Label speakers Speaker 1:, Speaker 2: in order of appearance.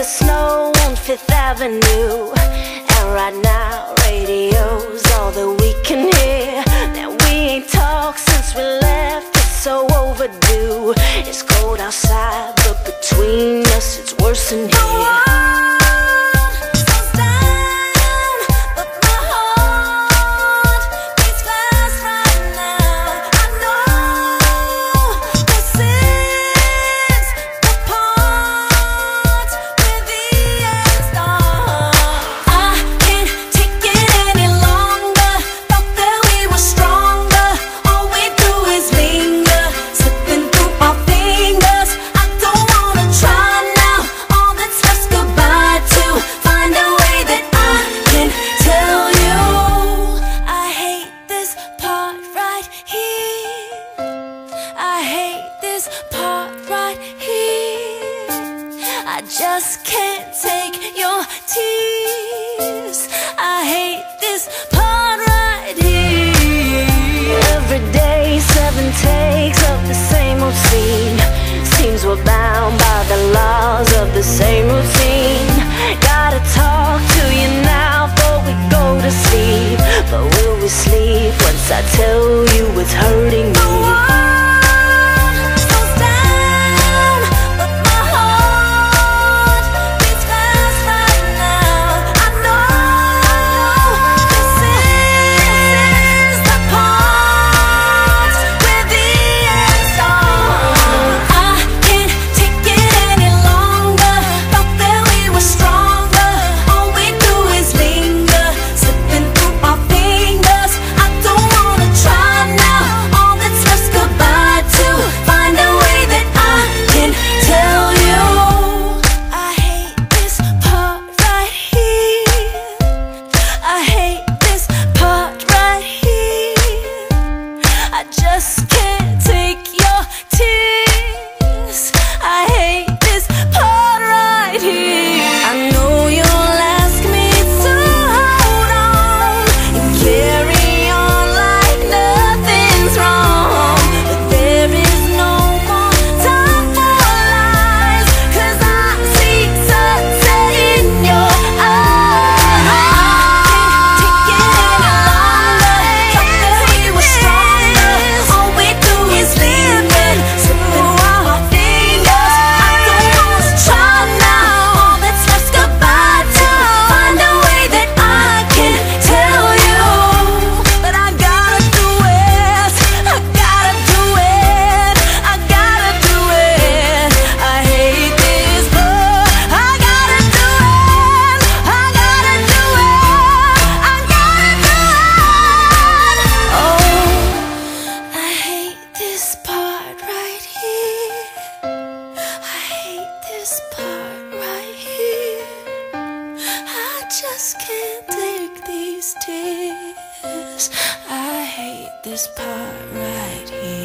Speaker 1: the snow on Fifth Avenue. And right now, radio's all that we can hear. Now we ain't talked since we left, it's so overdue. It's cold outside, but between us, it's worse than here. I just can't take your tears. I hate this part right here. Every day, seven takes of the same old scene. Seems we're bound by the laws of the same routine. Gotta talk to you now before we go to sleep. But will we sleep once I tell you it's hurting this part right here.